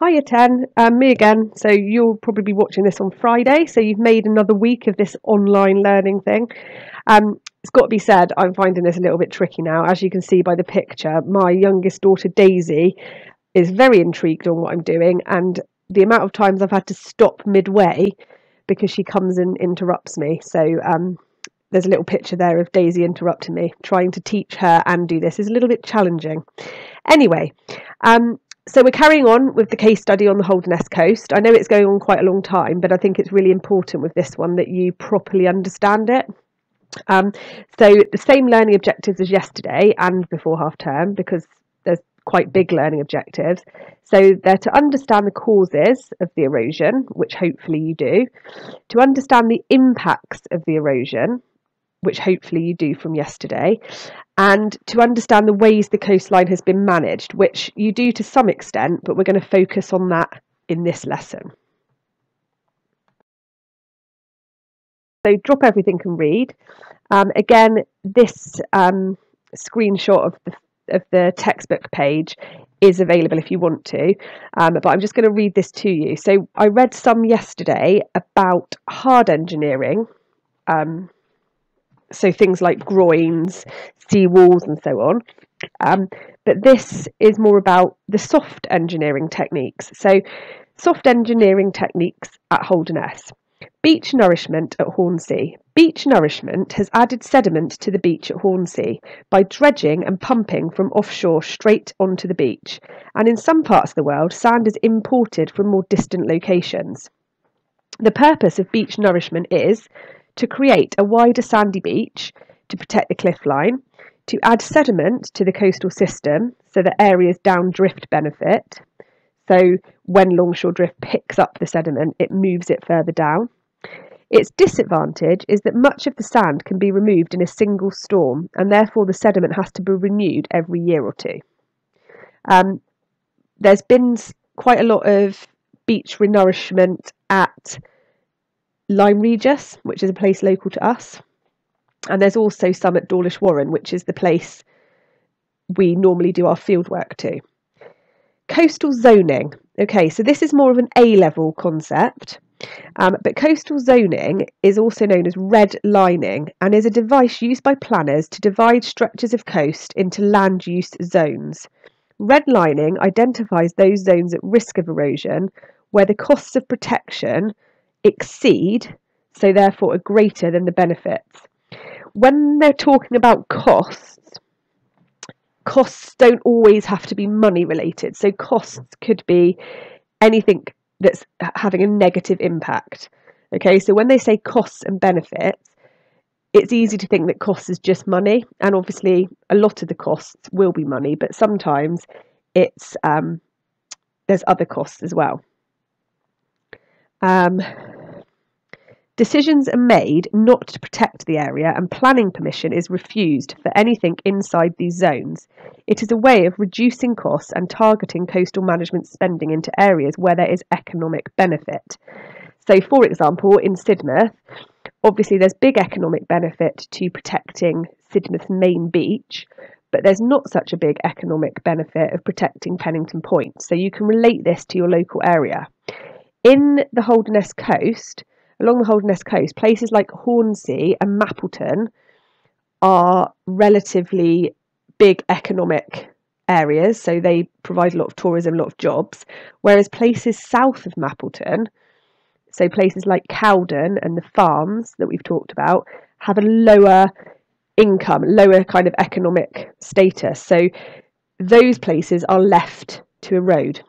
Hiya, Ten. Um, me again. So you'll probably be watching this on Friday. So you've made another week of this online learning thing. Um, it's got to be said, I'm finding this a little bit tricky now. As you can see by the picture, my youngest daughter Daisy is very intrigued on what I'm doing, and the amount of times I've had to stop midway because she comes and interrupts me. So um, there's a little picture there of Daisy interrupting me, trying to teach her and do this is a little bit challenging. Anyway, um, so we're carrying on with the case study on the Holderness coast. I know it's going on quite a long time, but I think it's really important with this one that you properly understand it. Um, so the same learning objectives as yesterday and before half term because there's quite big learning objectives. So they're to understand the causes of the erosion, which hopefully you do, to understand the impacts of the erosion, which hopefully you do from yesterday, and to understand the ways the coastline has been managed, which you do to some extent, but we're going to focus on that in this lesson. So drop everything and read. Um, again, this um, screenshot of the of the textbook page is available if you want to, um, but I'm just going to read this to you. So I read some yesterday about hard engineering, um, so things like groins, sea walls, and so on. Um, but this is more about the soft engineering techniques. So, soft engineering techniques at Holderness. Beach nourishment at Hornsea. Beach nourishment has added sediment to the beach at Hornsea by dredging and pumping from offshore straight onto the beach. And in some parts of the world, sand is imported from more distant locations. The purpose of beach nourishment is to create a wider sandy beach to protect the cliff line, to add sediment to the coastal system so that areas down drift benefit. So when longshore drift picks up the sediment, it moves it further down. Its disadvantage is that much of the sand can be removed in a single storm, and therefore the sediment has to be renewed every year or two. Um, there's been quite a lot of beach renourishment at Lyme Regis, which is a place local to us. And there's also some at Dawlish Warren, which is the place we normally do our field work to. Coastal zoning. Okay, so this is more of an A level concept, um, but coastal zoning is also known as redlining and is a device used by planners to divide stretches of coast into land use zones. Redlining identifies those zones at risk of erosion where the costs of protection exceed, so therefore are greater than the benefits. When they're talking about costs, costs don't always have to be money related. So costs could be anything that's having a negative impact. Okay, so when they say costs and benefits, it's easy to think that costs is just money, and obviously a lot of the costs will be money, but sometimes it's um, there's other costs as well. Um, decisions are made not to protect the area, and planning permission is refused for anything inside these zones. It is a way of reducing costs and targeting coastal management spending into areas where there is economic benefit. So, for example, in Sidmouth, obviously there's big economic benefit to protecting Sidmouth main beach, but there's not such a big economic benefit of protecting Pennington Point. So you can relate this to your local area. In the Holderness coast, along the Holderness coast, places like Hornsea and Mappleton are relatively big economic areas, so they provide a lot of tourism, a lot of jobs. Whereas places south of Mappleton, so places like Cowden and the farms that we've talked about, have a lower income, lower kind of economic status. So those places are left to erode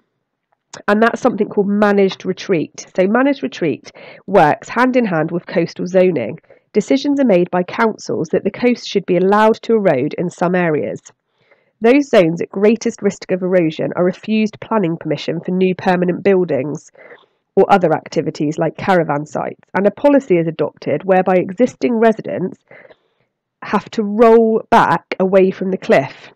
and that's something called managed retreat. So, managed retreat works hand in hand with coastal zoning. Decisions are made by councils that the coast should be allowed to erode in some areas. Those zones at greatest risk of erosion are refused planning permission for new permanent buildings or other activities like caravan sites, and a policy is adopted whereby existing residents have to roll back away from the cliff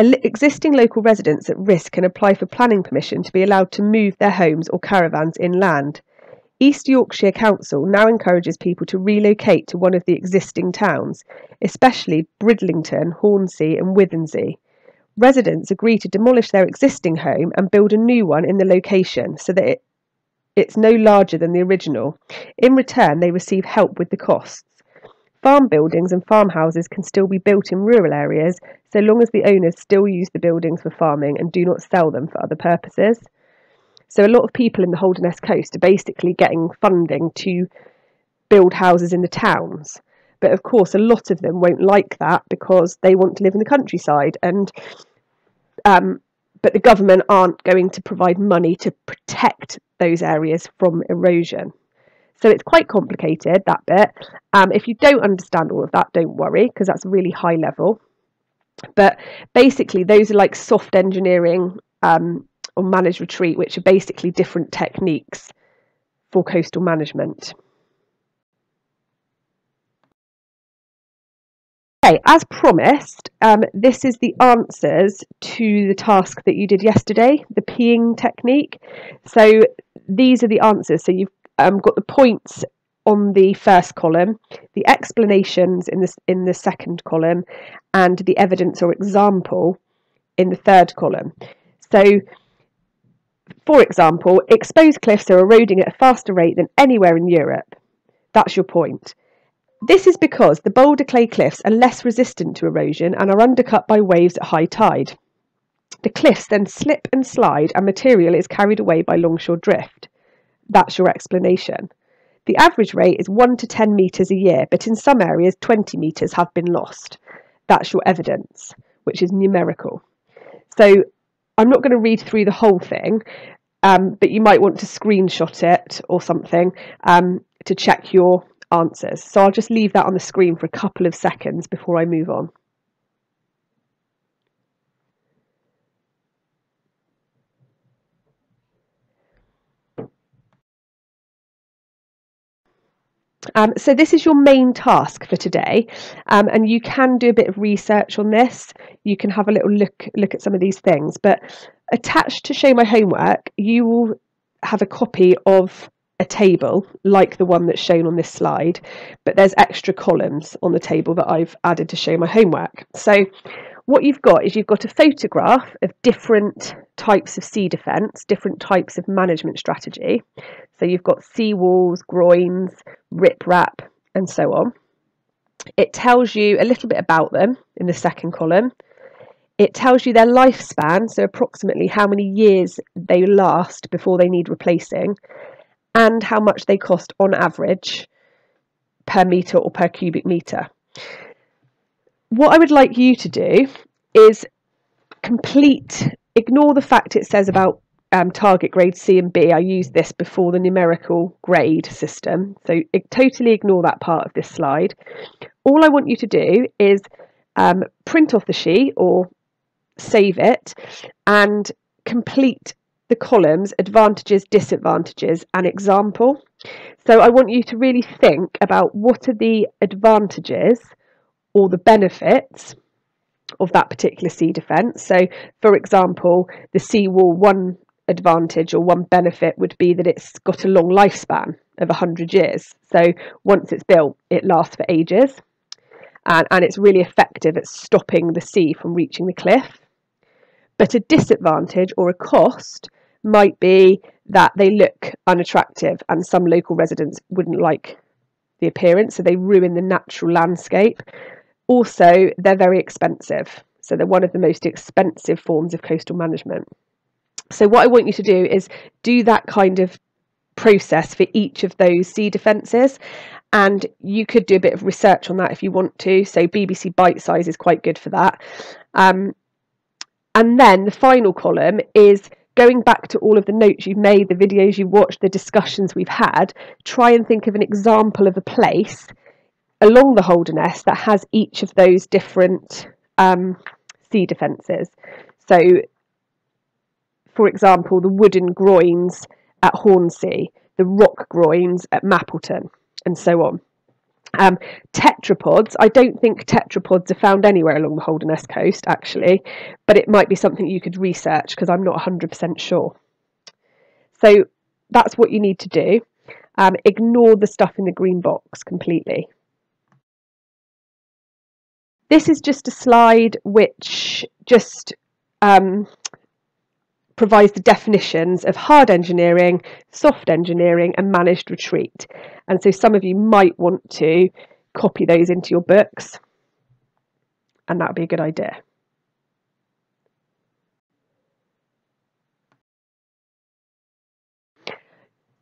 Existing local residents at risk can apply for planning permission to be allowed to move their homes or caravans inland. East Yorkshire Council now encourages people to relocate to one of the existing towns, especially Bridlington, Hornsea, and Withernsea. residents agree to demolish their existing home and build a new one in the location so that it, it's no larger than the original. In return, they receive help with the costs. Farm buildings and farmhouses can still be built in rural areas so long as the owners still use the buildings for farming and do not sell them for other purposes. So, a lot of people in the Holderness Coast are basically getting funding to build houses in the towns. But of course, a lot of them won't like that because they want to live in the countryside. And um, but the government aren't going to provide money to protect those areas from erosion. So it's quite complicated that bit. Um, if you don't understand all of that, don't worry because that's really high level. But basically, those are like soft engineering um, or managed retreat, which are basically different techniques for coastal management. Okay, as promised, um, this is the answers to the task that you did yesterday, the peeing technique. So these are the answers. So you've um, got the points on the first column, the explanations in the, in the second column, and the evidence or example in the third column. So, for example, exposed cliffs are eroding at a faster rate than anywhere in Europe. That's your point. This is because the boulder clay cliffs are less resistant to erosion and are undercut by waves at high tide. The cliffs then slip and slide and material is carried away by longshore drift. That's your explanation. The average rate is 1 to 10 metres a year, but in some areas 20 metres have been lost. That's your evidence, which is numerical. So I'm not going to read through the whole thing, um, but you might want to screenshot it or something um, to check your answers. So I'll just leave that on the screen for a couple of seconds before I move on. Um, so this is your main task for today, um, and you can do a bit of research on this. You can have a little look look at some of these things, but attached to show my homework, you will have a copy of a table like the one that's shown on this slide, but there's extra columns on the table that I've added to show my homework. So what you've got is you've got a photograph of different types of sea defence, different types of management strategy. So you've got sea walls, groins, riprap, and so on. It tells you a little bit about them in the second column. It tells you their lifespan, so approximately how many years they last before they need replacing and how much they cost on average per metre or per cubic metre. What I would like you to do is complete, ignore the fact it says about um, target grade C and B. I used this before the numerical grade system, so totally ignore that part of this slide. All I want you to do is um, print off the sheet or save it and complete the columns advantages, disadvantages, and example. So I want you to really think about what are the advantages or the benefits of that particular sea defence. So, for example, the seawall, one advantage or one benefit would be that it's got a long lifespan of 100 years. So, once it's built, it lasts for ages and, and it's really effective at stopping the sea from reaching the cliff. But a disadvantage or a cost might be that they look unattractive and some local residents wouldn't like the appearance, so they ruin the natural landscape. Also, they're very expensive, so they're one of the most expensive forms of coastal management. So, what I want you to do is do that kind of process for each of those sea defences. And you could do a bit of research on that if you want to. So, BBC Bitesize is quite good for that. Um, and then the final column is going back to all of the notes you've made, the videos you've watched, the discussions we've had, try and think of an example of a place along the Holderness that has each of those different um, sea defences. So, for example, the wooden groins at Hornsea, the rock groins at Mappleton, and so on. Um, tetrapods, I don't think tetrapods are found anywhere along the Holderness coast, actually, but it might be something you could research because I'm not 100% sure. So that's what you need to do. Um, ignore the stuff in the green box completely. This is just a slide which just um, provides the definitions of hard engineering, soft engineering, and managed retreat. And so some of you might want to copy those into your books, and that would be a good idea.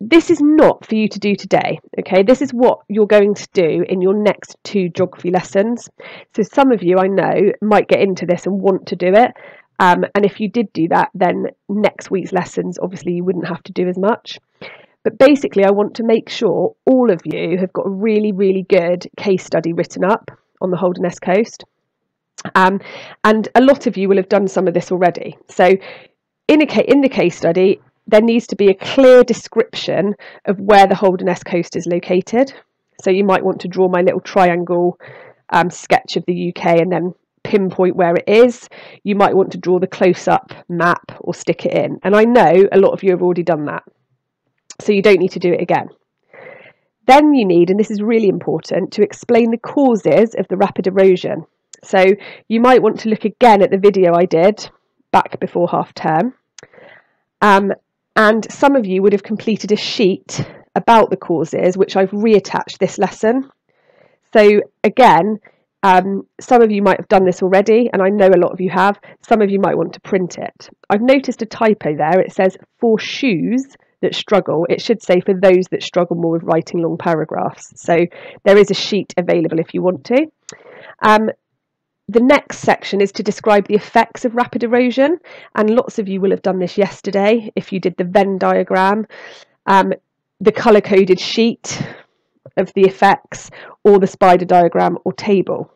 This is not for you to do today, okay? This is what you're going to do in your next two geography lessons. So, some of you I know might get into this and want to do it. Um, and if you did do that, then next week's lessons, obviously, you wouldn't have to do as much. But basically, I want to make sure all of you have got a really, really good case study written up on the Holderness coast. Um, and a lot of you will have done some of this already. So, in, a, in the case study, there needs to be a clear description of where the Holderness coast is located. So you might want to draw my little triangle um, sketch of the UK and then pinpoint where it is. You might want to draw the close up map or stick it in. And I know a lot of you have already done that. So you don't need to do it again. Then you need, and this is really important, to explain the causes of the rapid erosion. So you might want to look again at the video I did back before half term. Um, and some of you would have completed a sheet about the causes, which I've reattached this lesson. So again, um, some of you might have done this already, and I know a lot of you have. Some of you might want to print it. I've noticed a typo there. It says for shoes that struggle. It should say for those that struggle more with writing long paragraphs. So there is a sheet available if you want to. Um, the next section is to describe the effects of rapid erosion, and lots of you will have done this yesterday if you did the Venn diagram, um, the colour coded sheet of the effects, or the spider diagram or table.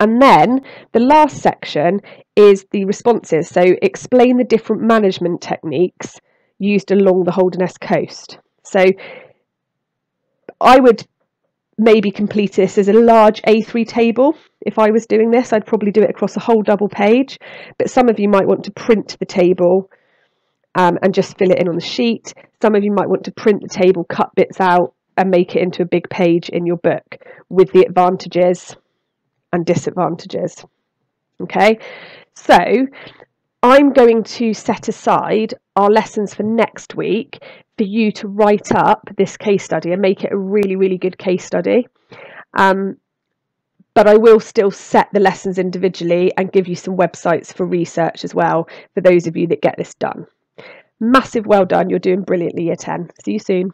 And then the last section is the responses. So explain the different management techniques used along the Holderness coast. So I would maybe complete this as a large A3 table. If I was doing this, I'd probably do it across a whole double page, but some of you might want to print the table um, and just fill it in on the sheet. Some of you might want to print the table, cut bits out, and make it into a big page in your book with the advantages and disadvantages. Okay, so I'm going to set aside our lessons for next week for you to write up this case study and make it a really, really good case study. Um, but I will still set the lessons individually and give you some websites for research as well for those of you that get this done. Massive well done. You're doing brilliantly, Year 10. See you soon.